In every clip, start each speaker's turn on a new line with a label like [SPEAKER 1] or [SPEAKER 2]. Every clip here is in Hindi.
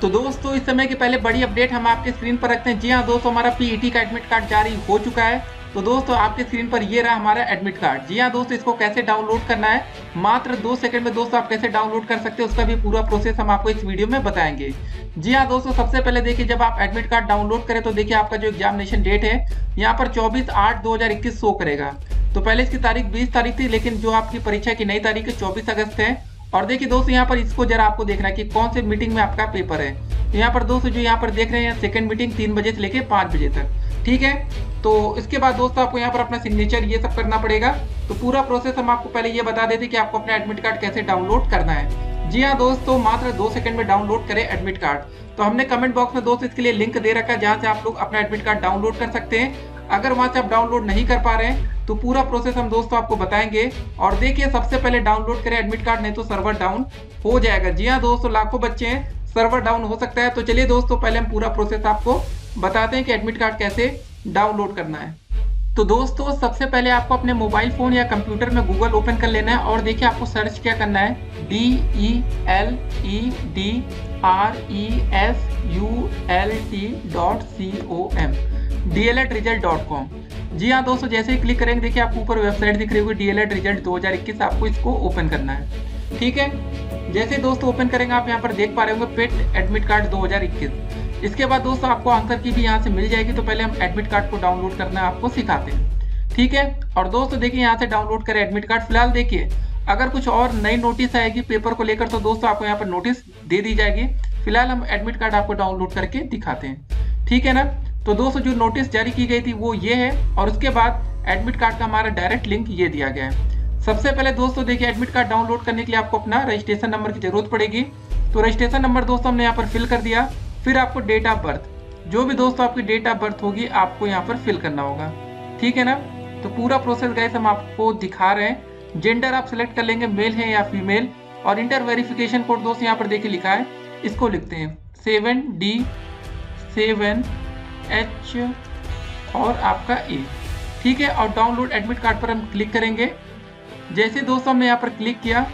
[SPEAKER 1] तो दोस्तों, इस समय की पहले बड़ी अपडेट हम आपके स्क्रीन पर रखते हैं। जी हाँ दोस्तों, हमारा पीईटी का एडमिट कार्ड जारी हो चुका है। तो दोस्तों, आपके स्क्रीन पर ये रहा हमारा एडमिट कार्ड जी हाँ दोस्तों, इसको कैसे डाउनलोड करना है? मात्र दो सेकंड में दोस्तों आप कैसे डाउनलोड कर सकते हैं, उसका भी पूरा प्रोसेस हम आपको इस वीडियो में बताएँगे। जी हाँ दोस्तों, सबसे पहले देखिए, जब आप एडमिट कार्ड डाउनलोड करें तो देखिए आपका जो एग्जामिनेशन डेट है, यहाँ पर चौबीस आठ दो शो करेगा। तो पहले इसकी तारीख बीस तारीख थी, लेकिन जो आपकी परीक्षा की नई तारीख है, चौबीस अगस्त है। और देखिए दोस्तों, यहाँ पर इसको जरा आपको देखना है कि कौन से मीटिंग में आपका पेपर है। तो यहाँ पर दोस्तों, जो यहाँ पर देख रहे हैं सेकंड मीटिंग तीन बजे से लेके पाँच बजे तक, ठीक है? तो इसके बाद दोस्तों, आपको यहाँ पर अपना सिग्नेचर ये सब करना पड़ेगा। तो पूरा प्रोसेस हम आपको पहले ये बता देते कि आपको अपना एडमिट कार्ड कैसे डाउनलोड करना है। जी हाँ दोस्तों, मात्र दो सेकंड में डाउनलोड करें एडमिट कार्ड तो हमने कमेंट बॉक्स में दोस्तों, इसके लिए लिंक दे रखा है, जहाँ से आप लोग अपना एडमिट कार्ड डाउनलोड कर सकते हैं। अगर वहाँ से आप डाउनलोड नहीं कर पा रहे हैं तो पूरा प्रोसेस हम दोस्तों आपको बताएँगे। और देखिए, सबसे पहले डाउनलोड करें एडमिट कार्ड नहीं तो सर्वर डाउन हो जाएगा। जी हाँ दोस्तों, लाखों बच्चे हैं सर्वर डाउन हो सकता है। तो चलिए दोस्तों, पहले हम पूरा प्रोसेस आपको बताते हैं कि एडमिट कार्ड कैसे डाउनलोड करना है। तो दोस्तों, सबसे पहले आपको अपने मोबाइल फ़ोन या कंप्यूटर में गूगल ओपन कर लेना है। और देखिए, आपको सर्च क्या करना है? D E L E D R E S U L T dot C O M D result dot com जी हाँ दोस्तों, जैसे ही क्लिक करेंगे, देखिए आपको ऊपर वेबसाइट दिख रही होगी डी एल रिज़ल्ट दो हज़ार इक्कीस। आपको इसको ओपन करना है। ठीक है? जैसे दोस्तों ओपन करेंगे, आप यहाँ पर देख पा रहे होंगे पेट एडमिट कार्ड 2021 इसके बाद दोस्तों, आपको आंसर की भी यहाँ से मिल जाएगी तो पहले हम एडमिट कार्ड को डाउनलोड करना आपको सिखाते हैं। ठीक है? और दोस्तों, देखिए यहाँ से डाउनलोड करें एडमिट कार्ड फ़िलहाल देखिए, अगर कुछ और नई नोटिस आएगी पेपर को लेकर तो दोस्तों, आपको यहाँ पर नोटिस दे दी जाएगी। फ़िलहाल हम एडमिट कार्ड आपको डाउनलोड करके दिखाते हैं। ठीक है ना? तो दोस्तों, जो नोटिस जारी की गई थी वो ये है और उसके बाद एडमिट कार्ड का हमारा डायरेक्ट लिंक ये दिया गया है। सबसे पहले दोस्तों, देखिए एडमिट कार्ड डाउनलोड करने के लिए आपको अपना रजिस्ट्रेशन नंबर की ज़रूरत पड़ेगी। तो रजिस्ट्रेशन नंबर दोस्तों, हमने यहाँ पर फिल कर दिया। फिर आपको डेट ऑफ़ बर्थ जो भी दोस्तों आपकी डेट ऑफ़ बर्थ होगी, आपको यहाँ पर फिल करना होगा। ठीक है ना? तो पूरा प्रोसेस गैस हम आपको दिखा रहे हैं। जेंडर आप सिलेक्ट कर लेंगे मेल है या फीमेल और इंटर वेरिफिकेशन कोड दोस्त, यहाँ पर देखिए लिखा है। इसको लिखते हैं। सेवन डी सेवन एच और आपका ए ठीक है, और डाउनलोड एडमिट कार्ड पर हम क्लिक करेंगे। जैसे दोस्तों हमने यहाँ पर क्लिक किया,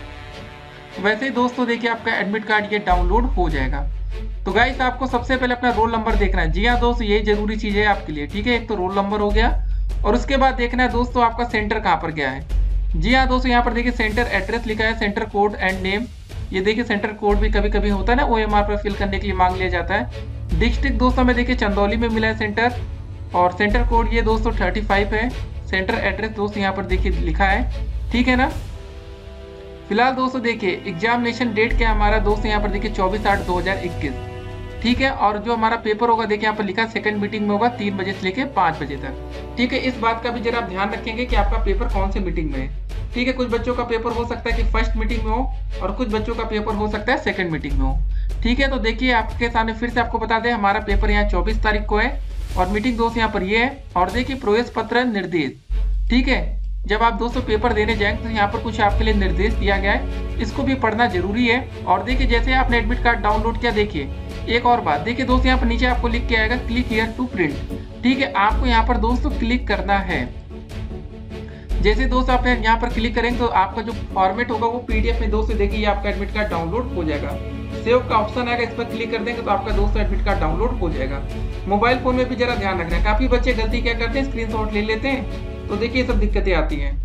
[SPEAKER 1] वैसे ही दोस्तों देखिए आपका एडमिट कार्ड ये डाउनलोड हो जाएगा। तो गाइस आपको सबसे पहले अपना रोल नंबर देखना है। जी हाँ दोस्तों, ये ज़रूरी चीज़ है आपके लिए। ठीक है, एक तो रोल नंबर हो गया, और उसके बाद देखना है दोस्तों आपका सेंटर कहाँ पर गया है। जी हाँ दोस्तों, यहाँ पर देखिए सेंटर एड्रेस लिखा है सेंटर कोड एंड नेम ये देखिए सेंटर कोड भी कभी कभी होता है ना ओ एम आर पर फिल करने के लिए मांग लिया जाता है। डिस्ट्रिक्ट दोस्तों में देखिए चंदौली में मिला है सेंटर और सेंटर कोड ये दोस्तों थर्टी फाइव है। सेंटर एड्रेस दोस्त यहाँ पर देखिए लिखा है। ठीक है ना? फ़िलहाल दोस्तों देखिए एग्जामिनेशन डेट क्या हमारा? दोस्त यहाँ पर देखिए चौबीस आठ दो हज़ार इक्कीस। ठीक है? और जो हमारा पेपर होगा, देखिए यहाँ पर लिखा सेकंड मीटिंग में होगा तीन बजे से लेके पाँच बजे तक। ठीक है? इस बात का भी जरा आप ध्यान रखेंगे कि आपका पेपर कौन से मीटिंग में है। ठीक है, कुछ बच्चों का पेपर हो सकता है कि फ़र्स्ट मीटिंग में हो और कुछ बच्चों का पेपर हो सकता है सेकंड मीटिंग में हो। ठीक है तो देखिए आपके सामने फिर से आपको बता दें, हमारा पेपर यहाँ चौबीस तारीख को है और मीटिंग दोस्त यहाँ पर ये है और देखिए प्रवेश पत्र निर्देश। ठीक है, जब आप दोस्तों पेपर देने जाएँगे तो यहाँ पर कुछ आपके लिए निर्देश दिया गया है। इसको भी पढ़ना ज़रूरी है और देखिए, जैसे आपने एडमिट कार्ड डाउनलोड किया, देखिए, एक और बात, देखिए दोस्तों यहाँ पर नीचे आपको लिख के आएगा क्लिक हियर टू प्रिंट ठीक है, आपको यहाँ पर दोस्तों क्लिक करना है। जैसे दोस्त आप यहाँ पर क्लिक करेंगे तो आपका जो फॉर्मेट होगा वो पीडीएफ में दोस्तों देखिए ये आपका एडमिट कार्ड डाउनलोड हो जाएगा। सेव का ऑप्शन आएगा, इस पर क्लिक कर देंगे तो आपका दोस्तों एडमिट कार्ड डाउनलोड हो जाएगा। मोबाइल फ़ोन में भी जरा ध्यान रखना है। काफ़ी बच्चे गलती क्या करते हैं? स्क्रीन ले लेते हैं। तो देखिए सब दिक्कतें आती हैं।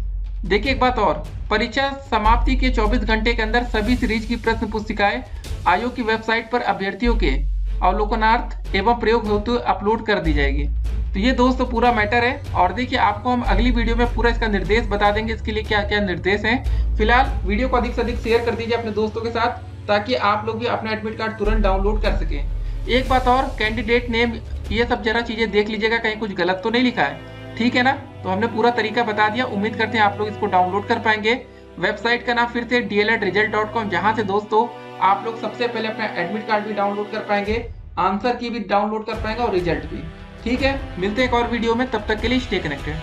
[SPEAKER 1] देखिए एक बात और, परीक्षा समाप्ति के 24 घंटे के अंदर सभी सीरीज़ की प्रश्न पुस्तिकाएँ आयोग की वेबसाइट पर अभ्यर्थियों के अवलोकनार्थ एवं प्रयोग हेतु अपलोड कर दी जाएगी। तो ये दोस्तों पूरा मैटर है और देखिए आपको हम अगली वीडियो में पूरा इसका निर्देश बता देंगे, इसके लिए क्या क्या निर्देश है। फ़िलहाल वीडियो को अधिक से अधिक शेयर कर दीजिए अपने दोस्तों के साथ, ताकि आप लोग भी अपना एडमिट कार्ड तुरंत डाउनलोड कर सकें। एक बात और कैंडिडेट नेम ये सब जरा चीज़ें देख लीजिएगा, कहीं कुछ गलत तो नहीं लिखा है। ठीक है ना? तो हमने पूरा तरीका बता दिया, उम्मीद करते हैं आप लोग इसको डाउनलोड कर पाएँगे। वेबसाइट का नाम फिर से D L result dot com जहाँ से दोस्तों आप लोग सबसे पहले अपना एडमिट कार्ड भी डाउनलोड कर पाएँगे आंसर की भी डाउनलोड कर पाएँगे और रिज़ल्ट भी। ठीक है? मिलते हैं एक और वीडियो में, तब तक के लिए स्टे कनेक्टेड